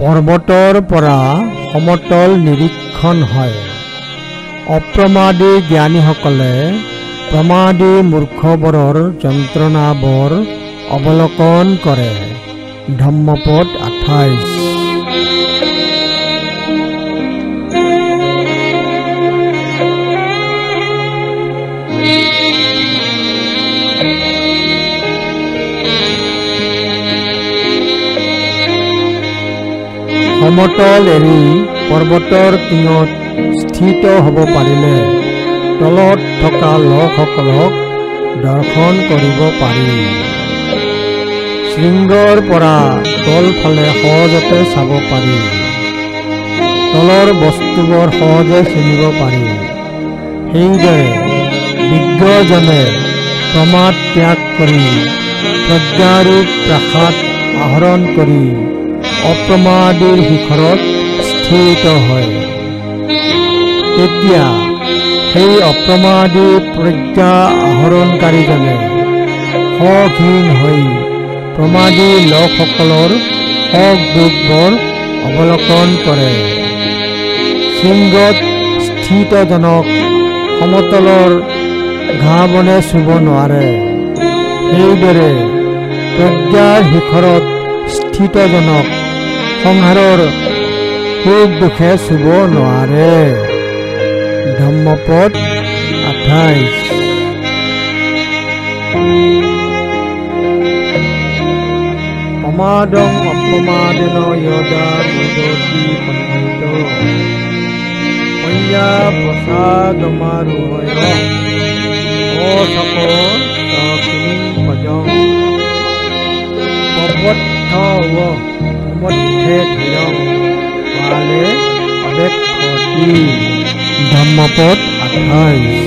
পৰ্বতৰ পৰা সমতল নিৰীক্ষণ হয়। অপ্ৰমাদী জ্ঞানীসকলে প্ৰমাদী মূৰ্খবোৰৰ যন্ত্ৰণাবোৰ অৱলোকন কৰে। ধম্মপদ আঠাইছ। সমতল এৰি পৰ্বতৰ টিঙত স্থিত হ'ব পাৰিলে তলত থকা লোকসকলক দৰ্শন কৰিব পাৰি। শৃংগৰ পৰা তলফালে সহজতে চাব পাৰি। তলৰ বস্তুবোৰ সহজে চিনিব পাৰি। সেইদৰে বিজ্ঞজনে প্ৰমাদ ত্যাগ কৰি প্ৰজ্ঞাৰূপ প্ৰাসাদ আহৰণ কৰি অপ্ৰমাদীৰ শিখৰত স্থিত হয়। তেতিয়া সেই অপ্ৰমাদী প্ৰজ্ঞা আহৰণকাৰীজনে সঘীন হৈ প্ৰমাদী লোকসকলৰ সক দুখবোৰ অৱলোকন কৰে। শৃংগত স্থিতজনক সমতলৰ ঘাঁহ বনে চুব নোৱাৰে। সেইদৰে প্ৰজ্ঞাৰ শিখৰত স্থিতজনক সংসাৰৰ সুখ দুখে চুব নোৱাৰে। ধম্মপদ আঠাইছ। প্ৰমাদং অপমাদেন সন্নিহিত পঞ্জা প্ৰসাদমাৰোহয় ভূমধ্যে ধীৰং পালে অবেক্ষতি ধম্মপদ আঠাইছ